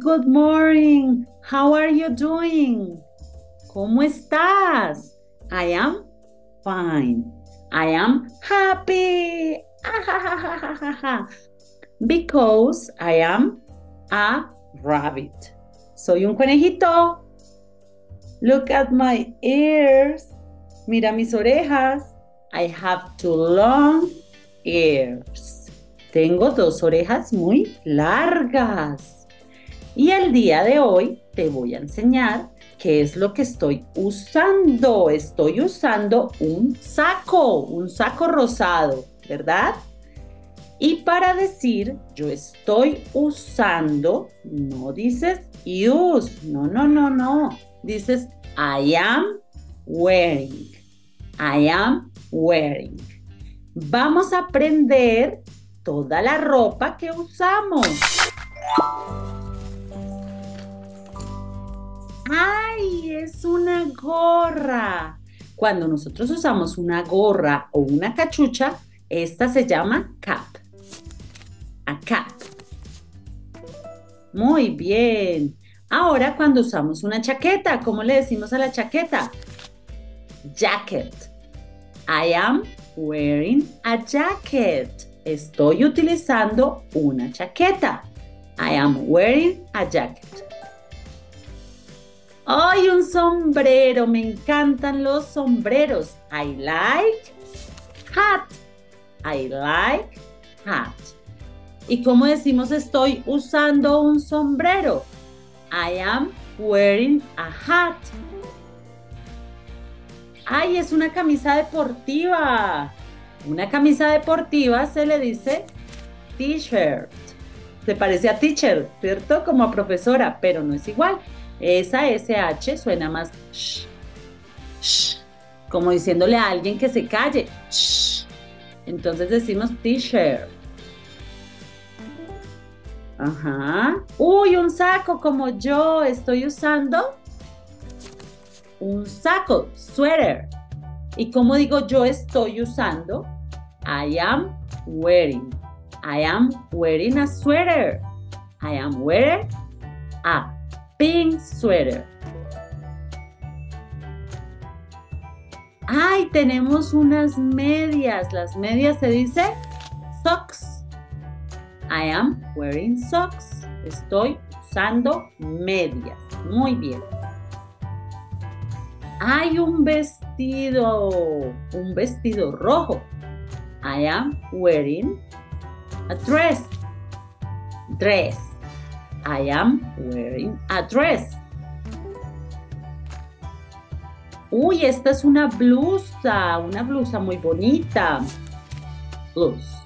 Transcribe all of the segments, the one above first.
Good morning. How are you doing? ¿Cómo estás? I am fine. I am happy. Because I am a rabbit. Soy un conejito. Look at my ears. Mira mis orejas. I have two long ears. Tengo dos orejas muy largas. Y el día de hoy te voy a enseñar qué es lo que estoy usando. Estoy usando un saco, un saco rosado, ¿verdad? Y para decir yo estoy usando, no dices use, no, no, no, no. Dices I am wearing. I am wearing. Vamos a aprender toda la ropa que usamos. ¡Ay! Es una gorra. Cuando nosotros usamos una gorra o una cachucha, esta se llama cap. A cap. Muy bien. Ahora cuando usamos una chaqueta, ¿cómo le decimos a la chaqueta? Jacket. I am wearing a jacket. Estoy utilizando una chaqueta. I am wearing a jacket. ¡Ay, un sombrero! Me encantan los sombreros. I like hat. I like hat. ¿Y cómo decimos estoy usando un sombrero? I am wearing a hat. ¡Ay, es una camisa deportiva! Una camisa deportiva se le dice t-shirt. Se parece a teacher, ¿cierto? Como a profesora, pero no es igual. Esa SH suena más sh, sh, como diciéndole a alguien que se calle. Sh. Entonces decimos t-shirt. Ajá. Uy, un saco como yo estoy usando. Un saco, sweater. ¿Y como digo yo estoy usando? I am wearing. I am wearing a sweater. I am wearing a pink sweater. Ay, tenemos unas medias. Las medias se dice socks. I am wearing socks. Estoy usando medias. Muy bien. Hay un vestido, un vestido rojo. I am wearing a dress. Dress. I am wearing a dress. Uy, esta es una blusa, una blusa muy bonita. Blusa.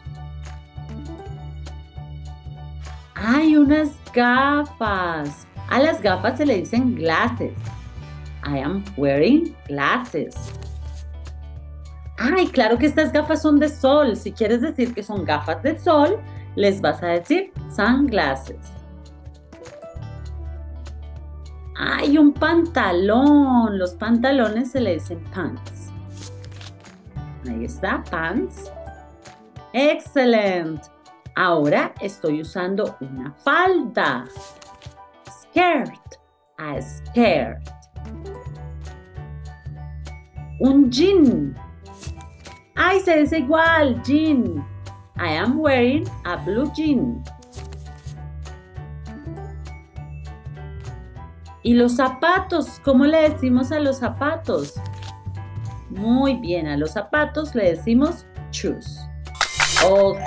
Hay unas gafas. A las gafas se le dicen glasses. I am wearing glasses. Ay, claro que estas gafas son de sol. Si quieres decir que son gafas de sol, les vas a decir sunglasses. Hay un pantalón. Los pantalones se le dicen pants. Ahí está, pants. Excelente. Ahora estoy usando una falda. Skirt. A skirt. Un jean. Ay, se dice igual, jean. I am wearing a blue jean. ¿Y los zapatos? ¿Cómo le decimos a los zapatos? Muy bien, a los zapatos le decimos shoes. Ok,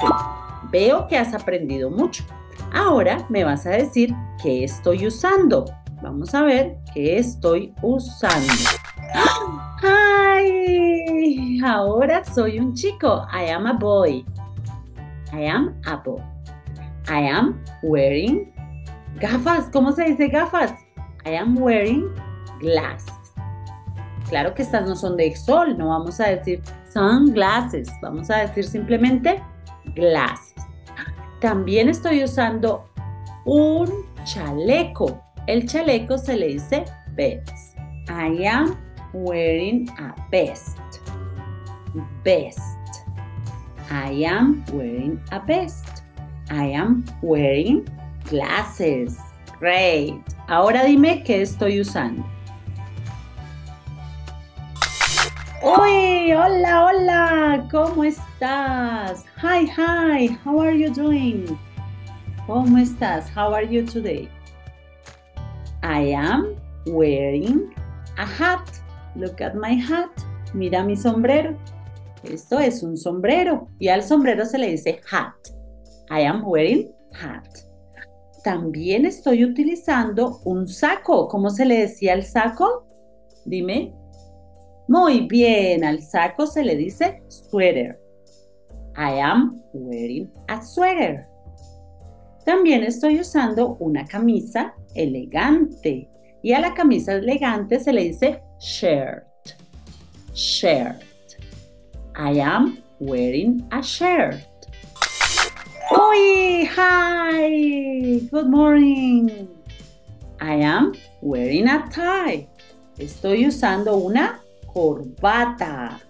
veo que has aprendido mucho. Ahora me vas a decir qué estoy usando. Vamos a ver qué estoy usando. ¡Ay! Ahora soy un chico. I am a boy. I am a boy. I am wearing gafas. ¿Cómo se dice gafas? I am wearing glasses. Claro que estas no son de sol, no vamos a decir sunglasses, vamos a decir simplemente glasses. También estoy usando un chaleco. El chaleco se le dice vest. I am wearing a vest. Vest. I am wearing a vest. I am wearing glasses. Great. Ahora dime qué estoy usando. Hola, hola, ¿cómo estás? Hi, hi, how are you doing? ¿Cómo estás? How are you today? I am wearing a hat. Look at my hat. Mira mi sombrero. Esto es un sombrero y al sombrero se le dice hat. I am wearing hat. También estoy utilizando un saco. ¿Cómo se le decía al saco? Dime. Muy bien, al saco se le dice sweater. I am wearing a sweater. También estoy usando una camisa elegante. Y a la camisa elegante se le dice shirt. Shirt. I am wearing a shirt. Hi, good morning. I am wearing a tie. Estoy usando una corbata.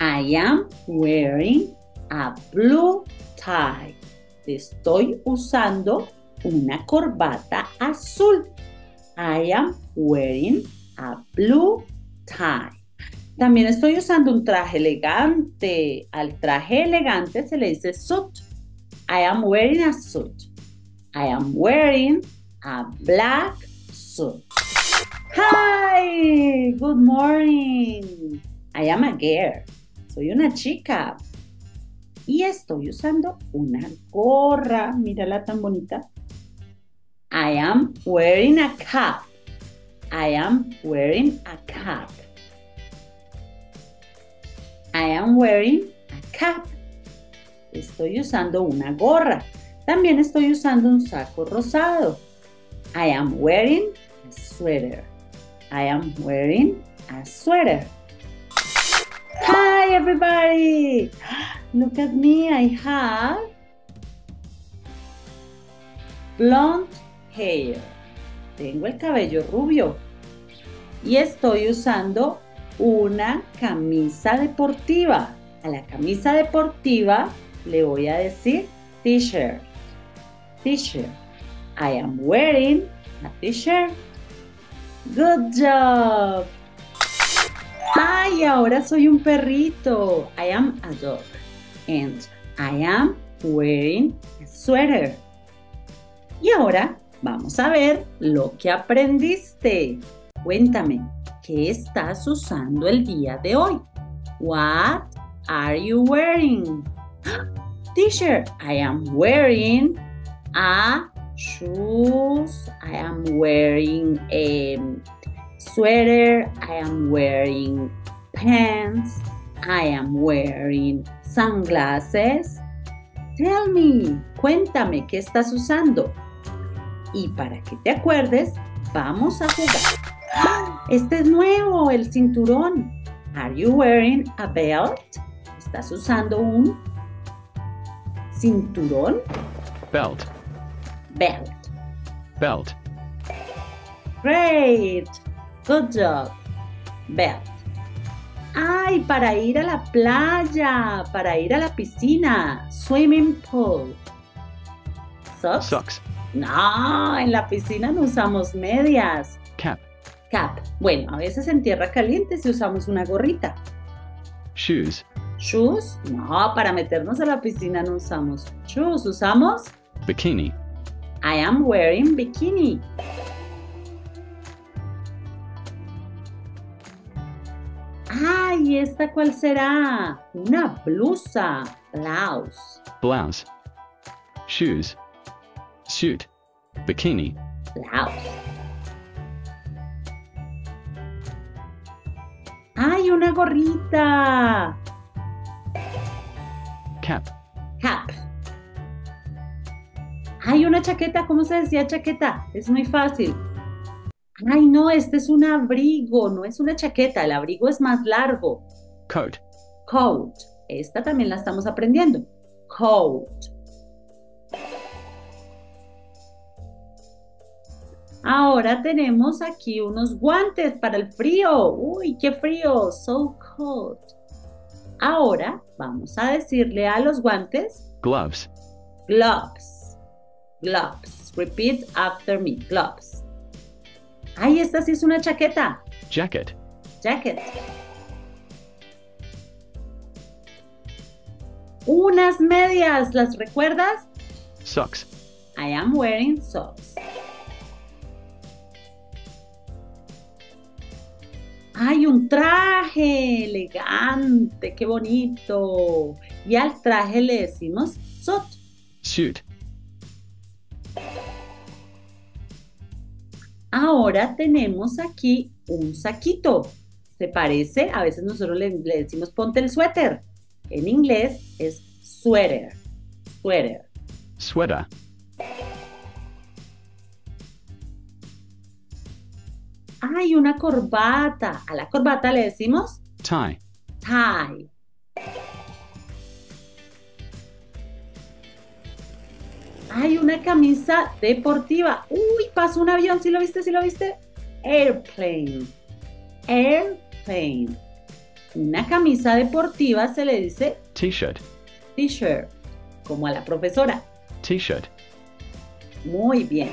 I am wearing a blue tie. Estoy usando una corbata azul. I am wearing a blue tie. También estoy usando un traje elegante. Al traje elegante se le dice suit. I am wearing a suit. I am wearing a black suit. Hi, good morning. I am a girl. Soy una chica. Y estoy usando una gorra. Mírala tan bonita. I am wearing a cap. I am wearing a cap. I am wearing a cap. Estoy usando una gorra. También estoy usando un saco rosado. I am wearing a sweater. I am wearing a sweater. Hi everybody! Look at me, I have blonde hair. Tengo el cabello rubio. Y estoy usando una camisa deportiva. A la camisa deportiva le voy a decir t-shirt. T-shirt. I am wearing a t-shirt. Good job. Ay, ahora soy un perrito. I am a dog. And I am wearing a sweater. Y ahora vamos a ver lo que aprendiste. Cuéntame, ¿qué estás usando el día de hoy? What are you wearing? Teacher, I am wearing a shoes. I am wearing a sweater. I am wearing pants. I am wearing sunglasses. Tell me, cuéntame qué estás usando. Y para que te acuerdes, vamos a jugar. Este es nuevo, el cinturón. Are you wearing a belt? ¿Estás usando un cinturón? Belt. Belt. Belt. Great. Good job. Belt. Ay, para ir a la playa, para ir a la piscina. Swimming pool. Socks. Socks. No, en la piscina no usamos medias. Cap. Cap. Bueno, a veces en tierra caliente si usamos una gorrita. Shoes. Shoes. No, para meternos a la piscina no usamos shoes. Usamos Bikini. I am wearing bikini. Ay, ¿esta cuál será? Una blusa. Blouse. Blouse. Shoes. Suit. Bikini. Blouse. Ay, una gorrita. Cap. Cap. Ay, una chaqueta. ¿Cómo se decía chaqueta? Es muy fácil. Ay, no, este es un abrigo, no es una chaqueta. El abrigo es más largo. Coat. Coat. Esta también la estamos aprendiendo. Coat. Ahora tenemos aquí unos guantes para el frío. Uy, qué frío. So cold. Ahora vamos a decirle a los guantes Gloves. gloves. Gloves. Repeat after me. Gloves. Ay, esta sí es una chaqueta. Jacket. Jacket. Unas medias, ¿las recuerdas? Socks. I am wearing socks. ¡Ay, un traje! Elegante, qué bonito. Y al traje le decimos suit. Suit. Ahora tenemos aquí un saquito. ¿Se parece? A veces nosotros le, le decimos ponte el suéter. En inglés es sweater. Sweater. Sweater. ¡Ay, una corbata! A la corbata le decimos Tie. tie. ¡Ay, una camisa deportiva! ¡Uy, pasó un avión! ¿Sí lo viste? ¿Sí lo viste? Airplane. Airplane. Una camisa deportiva se le dice T-shirt. t-shirt, como a la profesora. T-shirt. Muy bien.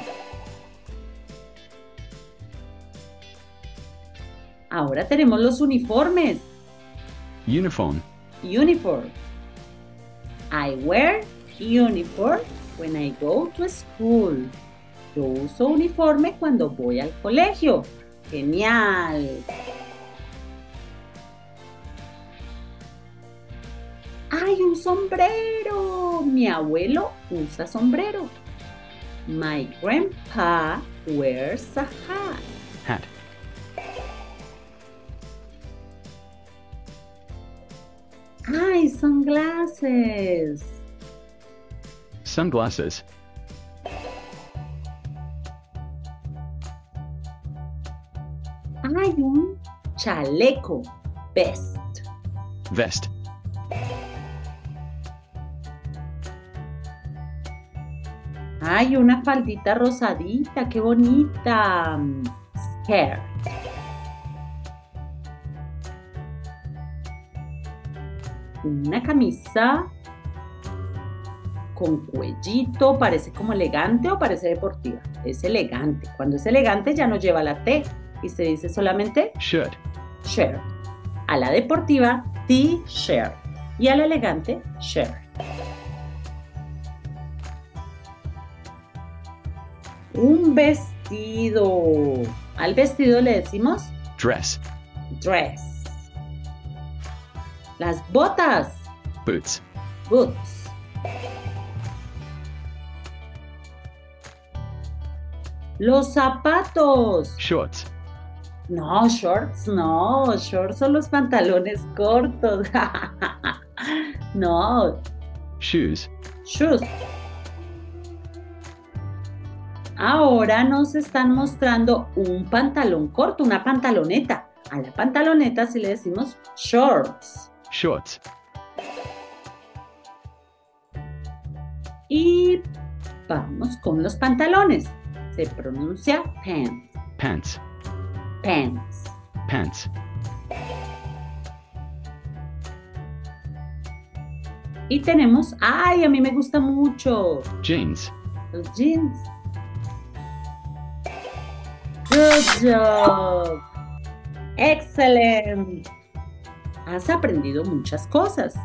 Ahora tenemos los uniformes. Uniform. Uniform. I wear uniform when I go to school. Yo uso uniforme cuando voy al colegio. Genial. ¡Ay, un sombrero! Mi abuelo usa sombrero. My grandpa wears a hat. Hat. ¡Ay, sunglasses! Sunglasses. ¡Ay, un chaleco! Vest. Vest. ¡Ay, una faldita rosadita! ¡Qué bonita! Skirt. Una camisa con cuellito, parece como elegante o parece deportiva. Es elegante. Cuando es elegante ya no lleva la T y se dice solamente Shirt. shirt. A la deportiva, t-shirt. Y a la elegante, shirt. Un vestido. Al vestido le decimos Dress. dress. Las botas, Boots. boots. Los zapatos. Shorts. No, shorts, no. Shorts son los pantalones cortos. no, Shoes. shoes. Ahora nos están mostrando un pantalón corto, una pantaloneta. A la pantaloneta sí le decimos shorts. Shorts. Y vamos con los pantalones. Se pronuncia pants. Pants. Pants. Pants. Y tenemos, ay, a mí me gusta mucho, Jeans. los jeans. Good job. Excellent. Has aprendido muchas cosas.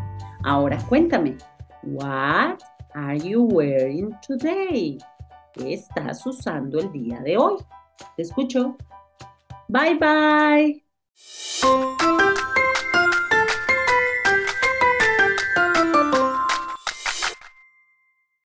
Ahora cuéntame, what are you wearing today? ¿Qué estás usando el día de hoy? Te escucho. Bye bye.